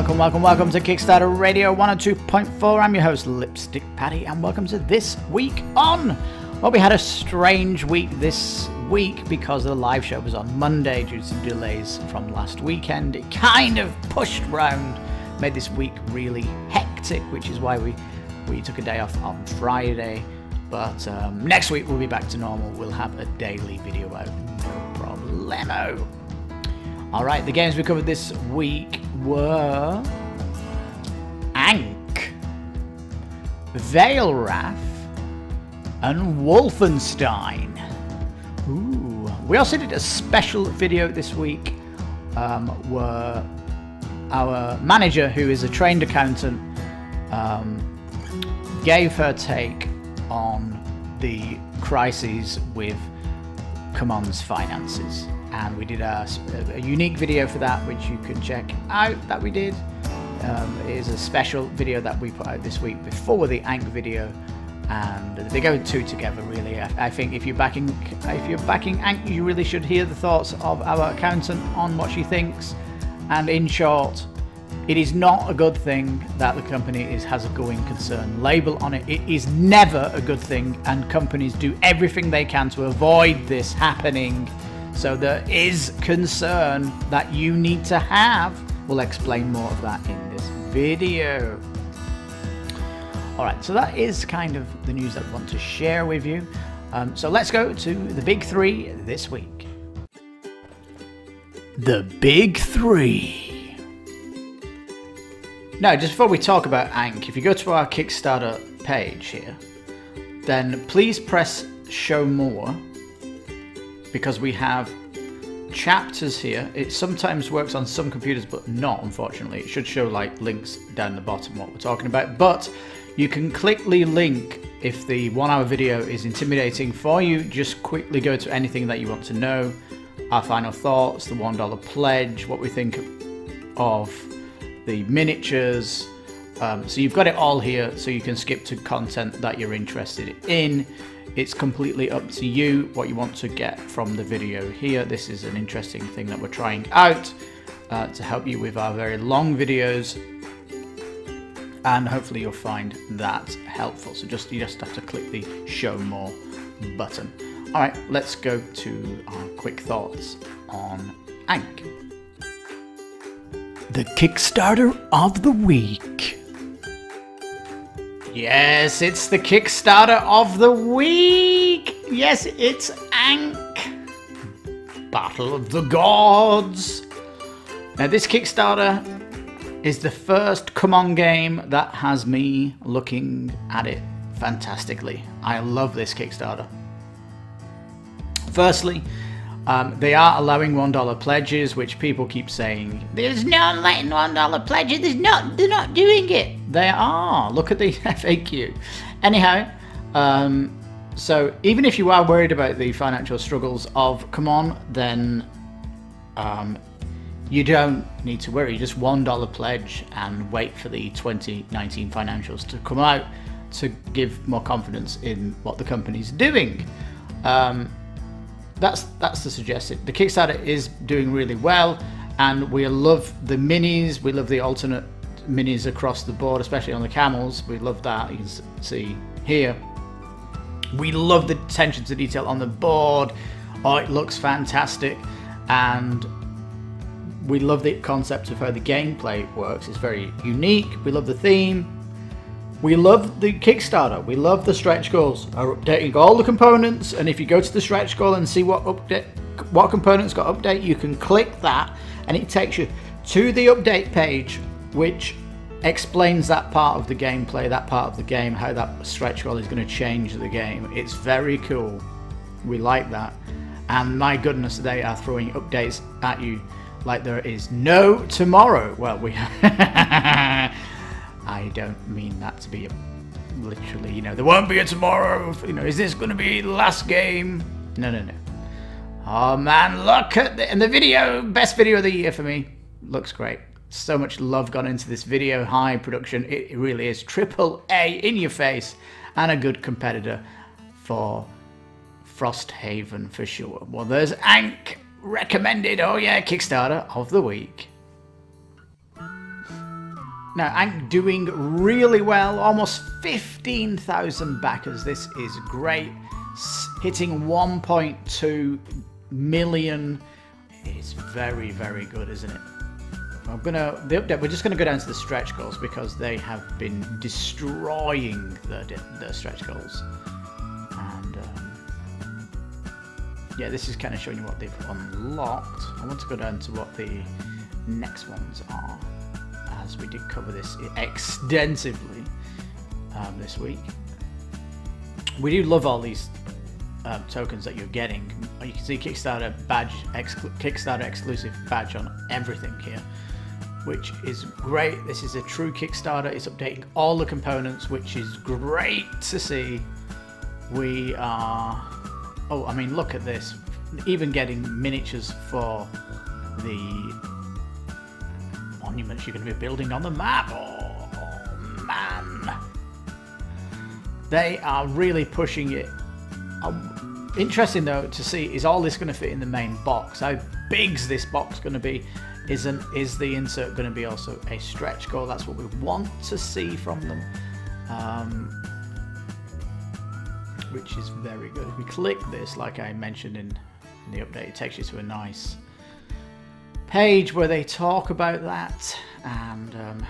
Welcome, welcome, welcome to Kickstarter Radio 102.4. I'm your host, Lipstick Paddy, and welcome to This Week On. Well, we had a strange week this week because the live show was on Monday due to delays from last weekend. It kind of pushed round, made this week really hectic, which is why we, we took a day off on Friday. But um, next week we'll be back to normal. We'll have a daily video out, no problemo. All right, the games we covered this week were Ankh, Veilwraith, and Wolfenstein. Ooh. We also did a special video this week um, where our manager, who is a trained accountant, um, gave her take on the crises with CMON's finances and we did a, a, unique video for that which you can check out that we did um, it is a special video that we put out this week before the Ankh video and they go two together really I, I, think if you're backing if you're backing Ankh you really should hear the thoughts of our accountant on what she thinks and in short it is not a good thing that the company is has a going concern label on it. It is never a good thing, and companies do everything they can to avoid this happening. So there is concern that you need to have. We'll explain more of that in this video. Alright, so that is kind of the news that I want to share with you. Um, so let's go to the big three this week. The big three. Now, just before we talk about Ankh, if you go to our Kickstarter page here, then please press show more because we have chapters here. It sometimes works on some computers, but not, unfortunately. It should show like links down the bottom what we're talking about. But you can click the link if the one hour video is intimidating for you. Just quickly go to anything that you want to know. Our final thoughts, the $1 pledge, what we think of the miniatures. Um, so you've got it all here so you can skip to content that you're interested in. It's completely up to you what you want to get from the video here. This is an interesting thing that we're trying out uh, to help you with our very long videos and hopefully you'll find that helpful. So just you just have to click the show more button. All right, let's go to our quick thoughts on Ankh. The Kickstarter of the Week. Yes, it's the Kickstarter of the week. Yes, it's Ankh. Battle of the Gods. Now, this Kickstarter is the first CMON game that has me looking at it fantastically. I love this Kickstarter. Firstly, um, they are allowing $1 pledges, which people keep saying, there's no letting $1 pledges, there's not, they're not doing it. They are. Look at the FAQ. Anyhow, um, so even if you are worried about the financial struggles of CMON, then um, you don't need to worry. Just $1 pledge and wait for the 2019 financials to come out to give more confidence in what the company's doing. Um, that's that's the suggestion. The Kickstarter is doing really well, and we love the minis. We love the alternate minis across the board, especially on the camels. We love that. You can see here. We love the attention to detail on the board. Oh, it looks fantastic, and we love the concept of how the gameplay works. It's very unique. We love the theme. We love the Kickstarter. We love the stretch goals. Are updating all the components, and if you go to the stretch goal and see what update, what components got update, you can click that, and it takes you to the update page, which explains that part of the gameplay, that part of the game, how that stretch goal is going to change the game. It's very cool. We like that. And my goodness, they are throwing updates at you like there is no tomorrow. Well, we. I don't mean that to be a, literally, you know, there won't be a tomorrow. You know, is this going to be the last game? No, no, no. Oh man, look at the, and the video, best video of the year for me. Looks great. So much love gone into this video, high production. It really is triple A in your face and a good competitor for Frosthaven for sure. Well, there's Ankh recommended. Oh yeah, Kickstarter of the week. Now, I'm doing really well, almost 15,000 backers. This is great. Hitting 1.2 million is very, very good, isn't it? I'm gonna the update. We're just gonna go down to the stretch goals because they have been destroying the the stretch goals, and um, yeah, this is kind of showing you what they've unlocked. I want to go down to what the next ones are, as we did cover this extensively um, this week. We do love all these um, tokens that you're getting. You can see Kickstarter badge, Kickstarter exclusive badge on everything here which is great. This is a true Kickstarter. It's updating all the components, which is great to see. We are... Oh, I mean, look at this. Even getting miniatures for the monuments you're going to be building on the map. Oh, man. They are really pushing it. Um, interesting, though, to see is all this going to fit in the main box? How big's this box going to be? Isn't is the insert going to be also a stretch goal? That's what we want to see from them, um, which is very good. If we click this, like I mentioned in, in the update, it takes you to a nice page where they talk about that. And um,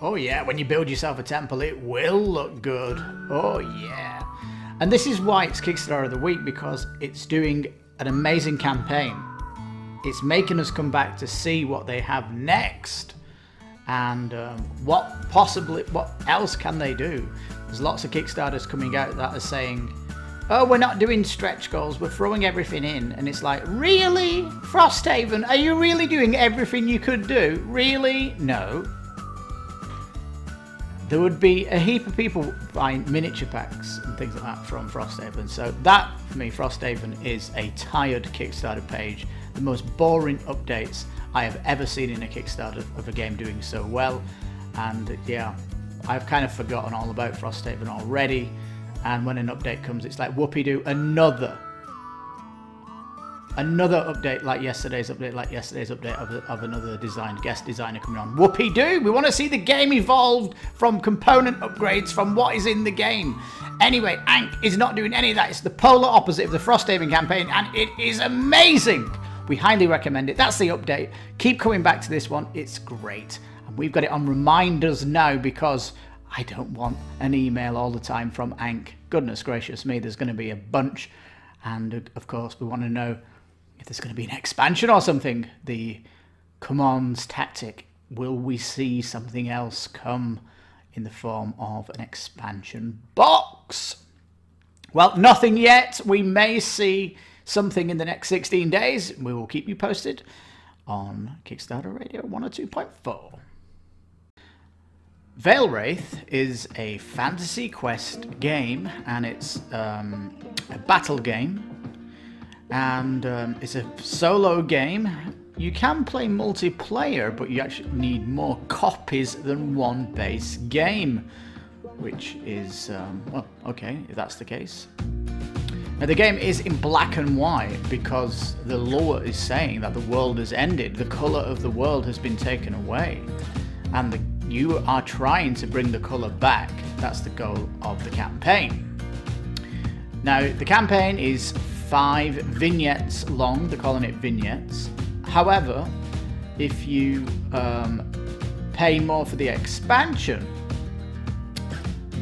oh yeah, when you build yourself a temple, it will look good. Oh yeah. And this is why it's Kickstarter of the Week because it's doing an amazing campaign it's making us come back to see what they have next and um, what possibly what else can they do there's lots of kickstarters coming out that are saying oh we're not doing stretch goals. We're throwing everything in. And it's like really? Frosthaven are you really doing everything you could do? Really? No. There would be a heap of people buying miniature packs and things like that from frosthaven so that for me frosthaven is a tired kickstarter page. The most boring updates I have ever seen in a Kickstarter of a game doing so well. And yeah, I've kind of forgotten all about Frosthaven already. And when an update comes, it's like whoopee doo, another. Another update like yesterday's update, like yesterday's update of, of another design guest designer coming on. Whoopee doo! We want to see the game evolved from component upgrades from what is in the game. Anyway, Ankh is not doing any of that. It's the polar opposite of the Frosthaven campaign, and it is amazing. We highly recommend it. That's the update. Keep coming back to this one. It's great. And we've got it on reminders now because I don't want an email all the time from Ankh. Goodness gracious me, there's going to be a bunch. And uh, of course, we want to know if there's going to be an expansion or something. The commands tactic. Will we see something else come in the form of an expansion box? Well, nothing yet. We may see something in the next 16 days. We will keep you posted on Kickstarter Radio 102.4. Veilwraith is a fantasy quest game and it's um, a battle game and um, it's a solo game. You can play multiplayer, but you actually need more copies than one base game, which is, um, well, okay, if that's the case. Now the game is in black and white because the lore is saying that the world has ended. The colour of the world has been taken away. And the, you are trying to bring the colour back. That's the goal of the campaign. Now the campaign is five vignettes long. They're calling it vignettes. However, if you um, pay more for the expansion,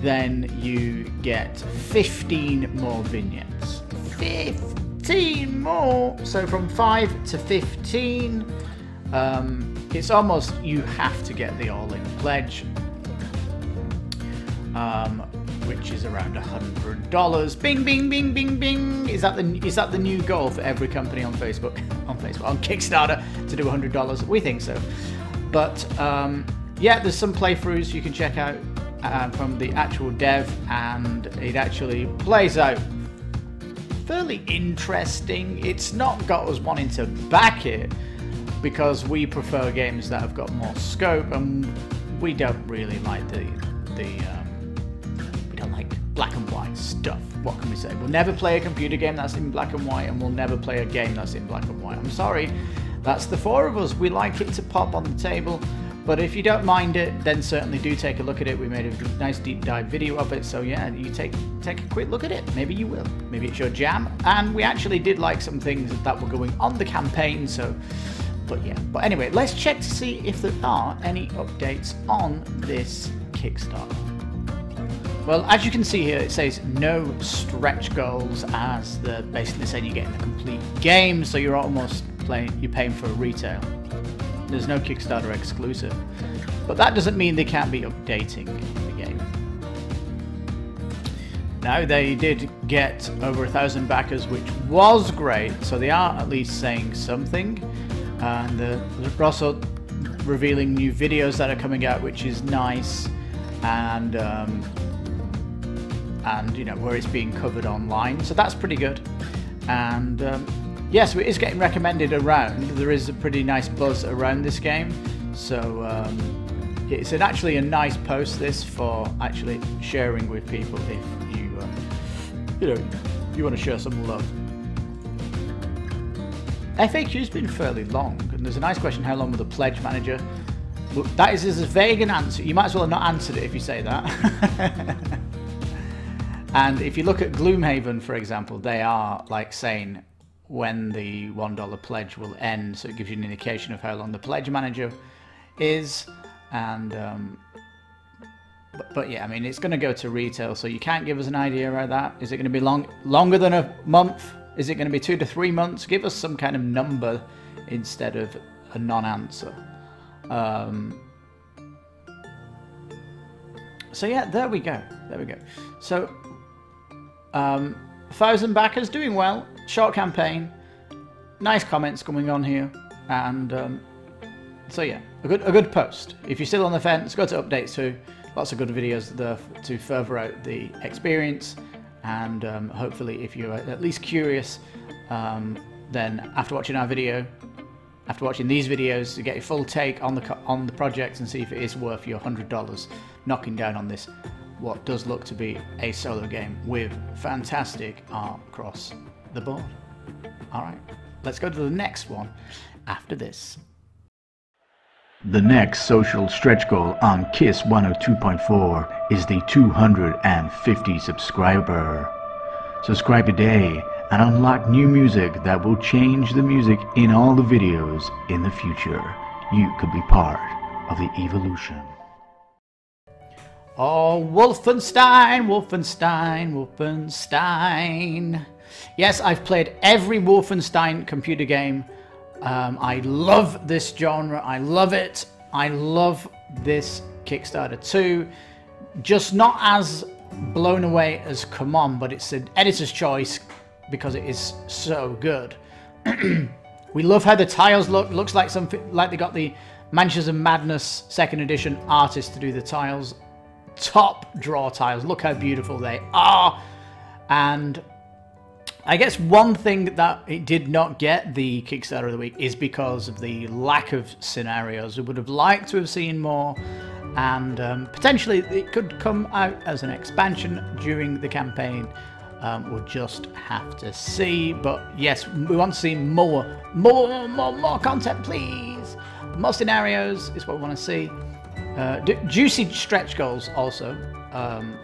then you get 15 more vignettes. 15 more! So from 5 to 15, um, it's almost you have to get the all-in pledge, um, which is around $100. Bing, bing, bing, bing, bing! Is that the is that the new goal for every company on Facebook, on Facebook, on Kickstarter to do $100? We think so. But um, yeah, there's some playthroughs you can check out uh, from the actual dev, and it actually plays out fairly interesting. It's not got us wanting to back it because we prefer games that have got more scope, and we don't really like the the um, we don't like black and white stuff. What can we say? We'll never play a computer game that's in black and white, and we'll never play a game that's in black and white. I'm sorry. That's the four of us. We like it to pop on the table But if you don't mind it, then certainly do take a look at it. We made a nice deep dive video of it, so yeah, you take take a quick look at it. Maybe you will. Maybe it's your jam. And we actually did like some things that were going on the campaign, so but yeah. But anyway, let's check to see if there are any updates on this Kickstarter. Well, as you can see here, it says no stretch goals as the basically saying you're getting the complete game, so you're almost playing, you're paying for a retail. There's no Kickstarter exclusive. But that doesn't mean they can't be updating the game. Now, they did get over a thousand backers, which was great, so they are at least saying something. And they're also revealing new videos that are coming out, which is nice. And, um, and you know, where it's being covered online, so that's pretty good. And um, yes, it is getting recommended around. There is a pretty nice buzz around this game. So um, it's an, actually a nice post this for actually sharing with people if you, uh, you know, you want to share some love. FAQ's been fairly long, and there's a nice question, how long will the pledge manager? Look, that is as vague an answer. You might as well have not answered it if you say that. and if you look at Gloomhaven, for example, they are like saying when the $1 pledge will end. So it gives you an indication of how long the pledge manager is. And, um, but, but, yeah, I mean, it's going to go to retail, so you can't give us an idea about that. Is it going to be long, longer than a month? Is it going to be two to three months? Give us some kind of number instead of a non-answer. Um, so yeah, there we go. There we go. So, um, thousand backers doing well short campaign, nice comments coming on here, and um, so yeah, a good a good post. If you're still on the fence, go to updates too. Lots of good videos there to further out the experience, and um, hopefully, if you're at least curious, um, then after watching our video, after watching these videos, to get a full take on the on the project and see if it is worth your hundred dollars knocking down on this what does look to be a solo game with fantastic art across the board. All right, let's go to the next one after this. The next social stretch goal on KiS 102.4 is the 250 subscriber. Subscribe today and unlock new music that will change the music in all the videos in the future. You could be part of the evolution. Oh, Wolfenstein, Wolfenstein, Wolfenstein. Yes, I've played every Wolfenstein computer game. Um, I love this genre. I love it. I love this Kickstarter too. Just not as blown away as CMON, but it's an editor's choice because it is so good. we love how the tiles look. Looks like something like they got the of Madness second edition artist to do the tiles. Top draw tiles. Look how beautiful they are. And I guess one thing that it did not get the Kickstarter of the Week is because of the lack of scenarios. We would have liked to have seen more, and um, potentially it could come out as an expansion during the campaign. Um, we'll just have to see. But yes, we want to see more, more, more, more content, please. More scenarios is what we want to see. Uh, juicy stretch goals also. Um,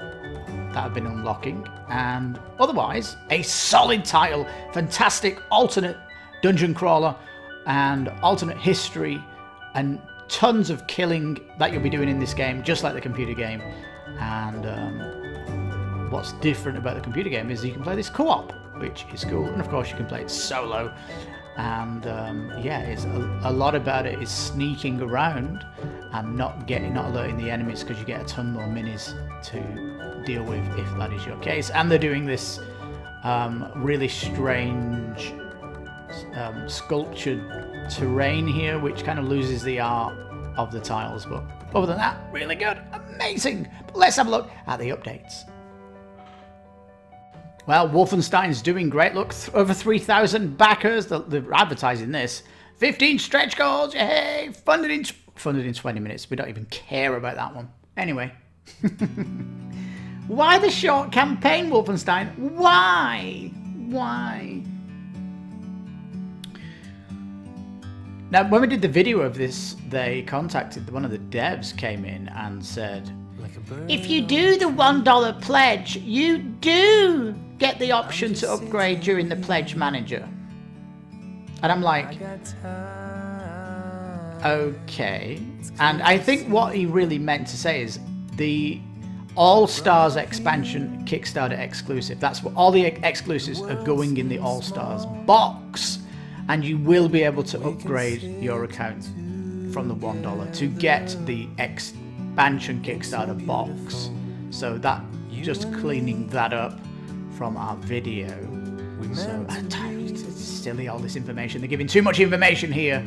that have been unlocking. And otherwise, a solid title, fantastic alternate dungeon crawler, and alternate history, and tons of killing that you'll be doing in this game, just like the computer game. And um, what's different about the computer game is you can play this co-op, which is cool. And of course, you can play it solo. And um, yeah, it's a, a lot about it is sneaking around and not getting, not alerting the enemies because you get a ton more minis to deal with if that is your case. And they're doing this um, really strange um, sculptured terrain here, which kind of loses the art of the tiles. But other than that, really good, amazing. But let's have a look at the updates. Well, Wolfenstein's doing great. Look, over 3,000 backers. They're, advertising this. 15 stretch goals. Hey, funded in, funded in 20 minutes. We don't even care about that one. Anyway. Why the short campaign, Wolfenstein? Why? Why? Now, when we did the video of this, they contacted one of the devs, came in and said, if you do the $1 pledge, you do get the option to upgrade during the pledge manager. And I'm like, okay. And I think what he really meant to say is the All Stars expansion Kickstarter exclusive. That's what all the exclusives are going in the All Stars box. And you will be able to upgrade your account from the $1 to get the expansion Kickstarter box. So that just cleaning that up from our video. So it's silly all this information. They're giving too much information here.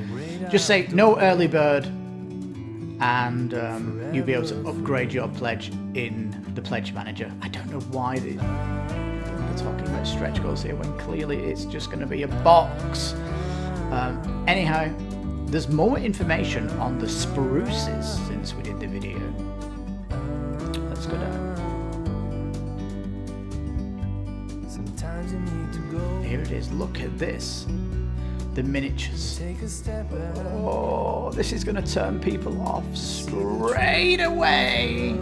Just say no early bird, and um, you'll be able to upgrade your pledge in the pledge manager. I don't know why they, are talking about stretch goals here when clearly it's just going to be a box. Um, anyhow, there's more information on the spruces since we did the video. Let's go down. Here it is. Look at this. The miniatures. Oh, this is going to turn people off straight away.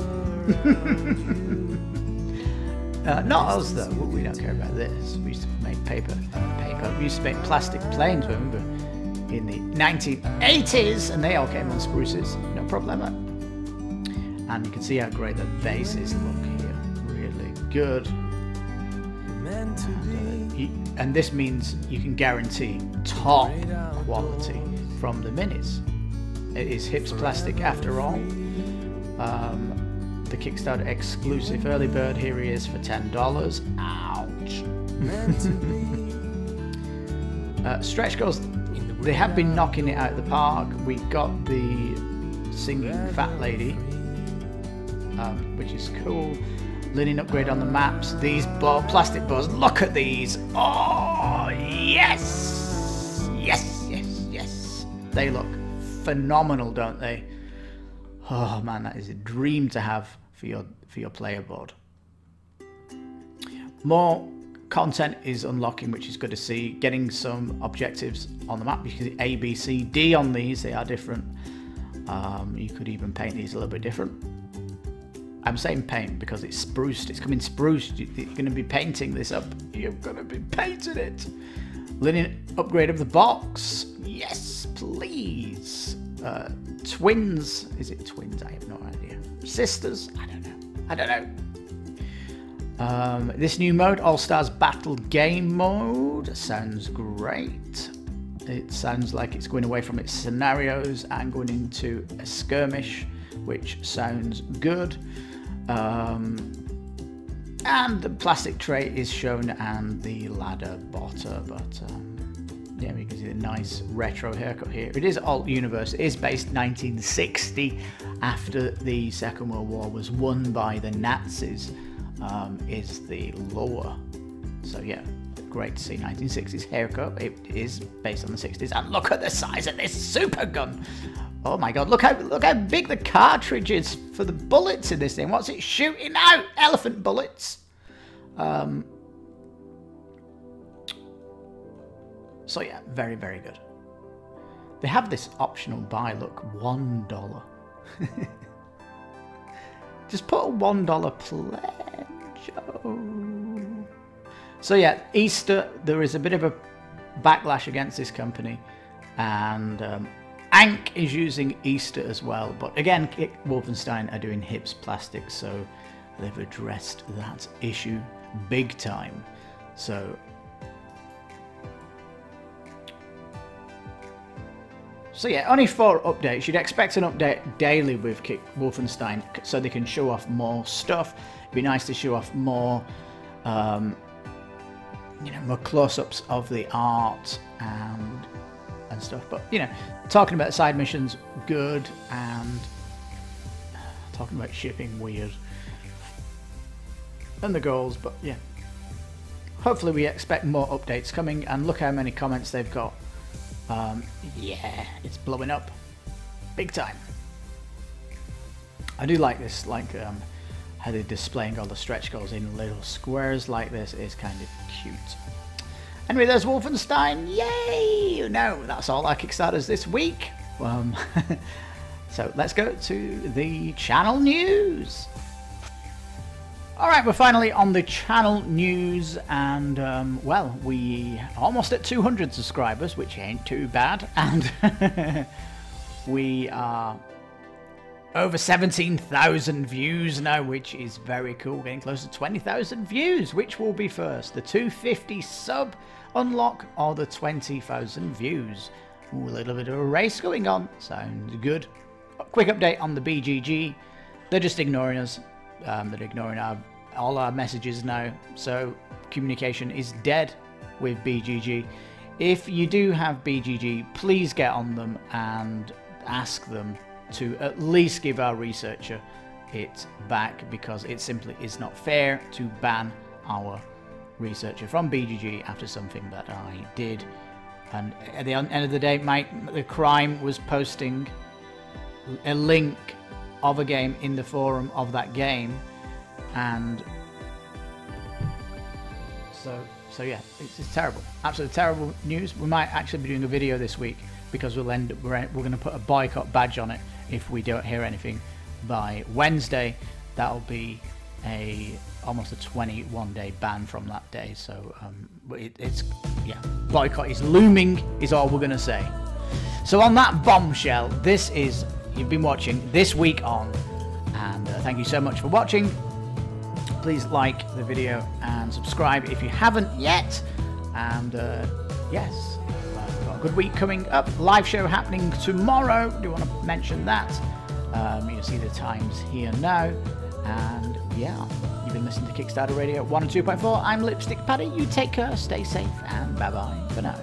uh, not us though. We don't care about this. We used to make paper. Paper. We used to make plastic planes. Remember? In the 1980s, and they all came on spruces. No problem. And you can see how great the bases look here. Really good. Uh, and this means you can guarantee top quality from the minis. It is HIPS Plastic after all. Um, the Kickstarter exclusive early bird here he is for $10. Ouch. uh, stretch goals, they have been knocking it out of the park. We got the singing fat lady, um, which is cool linen upgrade on the maps. These plastic bows, look at these. Oh, yes. Yes, yes, yes. They look phenomenal, don't they? Oh man, that is a dream to have for your for your player board. More content is unlocking, which is good to see. Getting some objectives on the map. See A, B, C, D on these. They are different. Um, you could even paint these a little bit different. I'm saying paint because it's spruced. It's coming spruced. You're going to be painting this up. You're going to be painting it. Linen upgrade of the box. Yes, please. Uh, twins. Is it twins? I have no idea. Sisters? I don't know. I don't know. Um, this new mode, All Stars Battle Game Mode, sounds great. It sounds like it's going away from its scenarios and going into a skirmish, which sounds good. Um, and the plastic tray is shown and the ladder botter, but um, yeah, we can see the nice retro haircut here. It is Alt Universe. It is based 1960 after the Second World War was won by the Nazis. Um, is the lore. So yeah, great to see 1960s haircut. It is based on the 60s, and look at the size of this super gun. Oh my god, look how look how big the cartridge is for the bullets in this thing. What's it shooting out? Elephant bullets. Um, so yeah, very, very good. They have this optional buy look, one dollar. Just put a one dollar pledge. Oh. So yeah, Easter, there is a bit of a backlash against this company and um, Ankh is using Easter as well, but again, Wolfenstein are doing HIPS plastic, so they've addressed that issue big time. So, so yeah, only four updates. You'd expect an update daily with Kick Wolfenstein, so they can show off more stuff. It'd be nice to show off more, um, you know, more close-ups of the art and and stuff. But you know, talking about side missions, good, and talking about shipping, weird, and the goals. But yeah, hopefully we expect more updates coming. And look how many comments they've got. Um, yeah, it's blowing up, big time. I do like this, like um, how they're displaying all the stretch goals in little squares like this is kind of cute. And there's Wolfenstein, yay! No, that's all our Kickstarters this week. Um, so let's go to the channel news. All right, we're finally on the channel news, and um, well, we almost at 200 subscribers, which ain't too bad, and we are over 17,000 views now, which is very cool. Getting close to 20,000 views. Which will be first? The 250 sub unlock or the 20,000 views? Ooh, a little bit of a race going on. Sounds good. A quick update on the BGG. They're just ignoring us. Um, they're ignoring our all our messages now. So communication is dead with BGG. If you do have BGG, please get on them and ask them to at least give our researcher it back because it simply is not fair to ban our researcher from BGG after something that I did. And at the end of the day, my the crime was posting a link of a game in the forum of that game, and so so yeah, it's, it's terrible, absolutely terrible news. We might actually be doing a video this week because we'll end up, we're, we're going to put a boycott badge on it if we don't hear anything by Wednesday. That'll be a almost a 21 day ban from that day. So um, it, it's yeah, boycott is looming is all we're gonna say. So on that bombshell, this is you've been watching this week on, and uh, thank you so much for watching. Please like the video and subscribe if you haven't yet. And uh, yes, good week coming up. Live show happening tomorrow. Do want to mention that? Um, you'll see the times here now. And yeah, you've been listening to Kickstarter Radio 102.4. I'm Lipstick Paddy. You take care, stay safe, and bye bye for now.